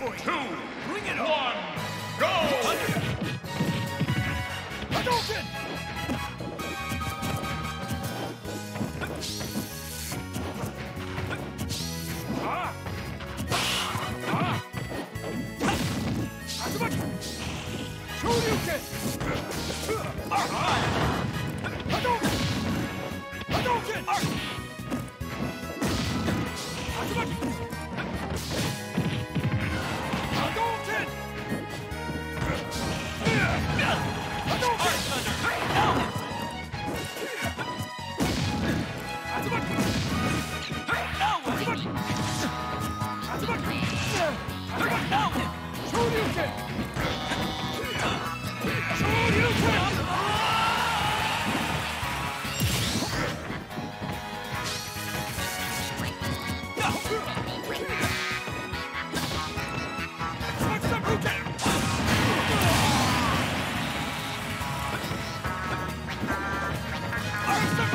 for two,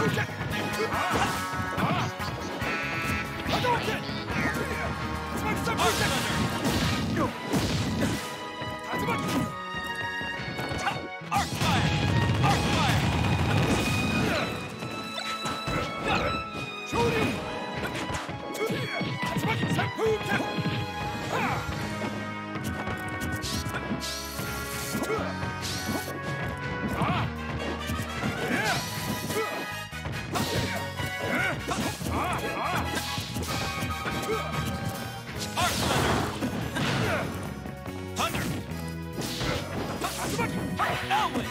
Okay. Hadouken!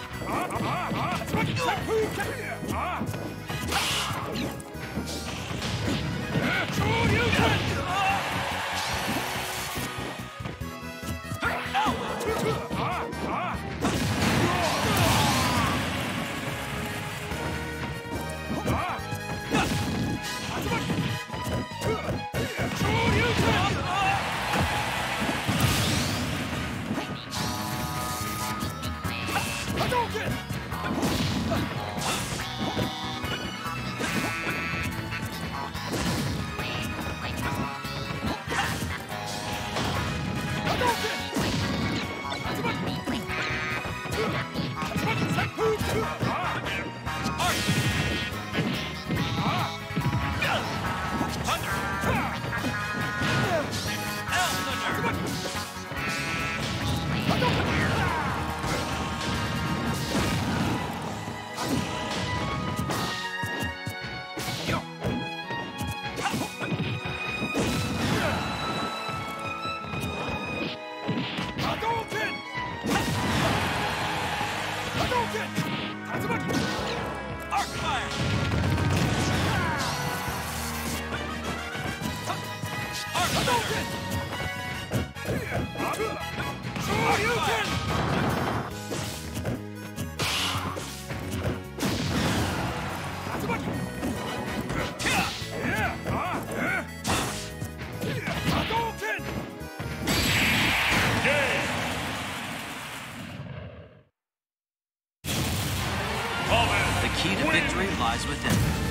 The key to victory lies within.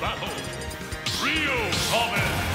Battle! Rio Common!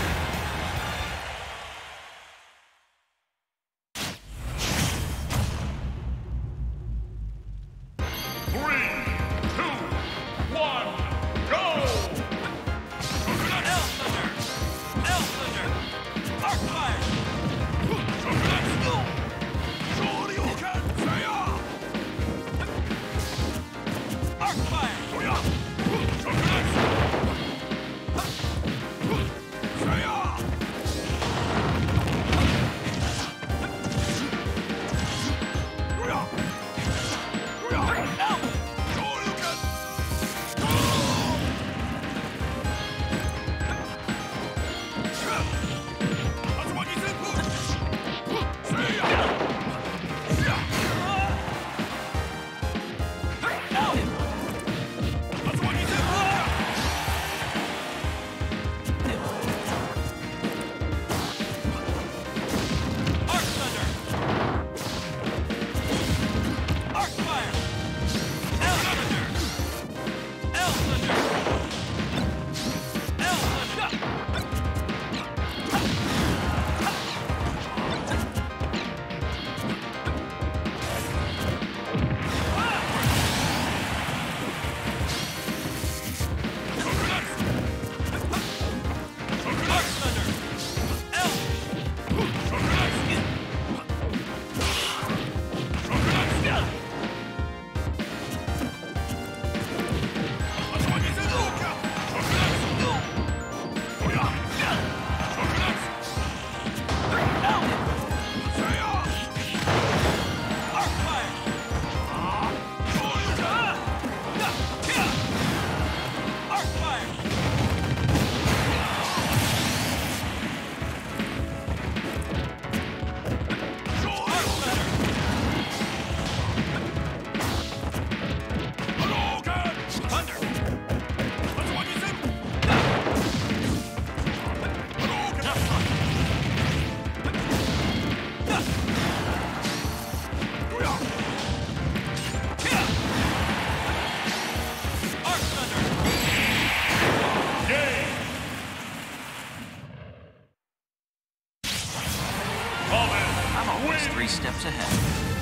three steps ahead.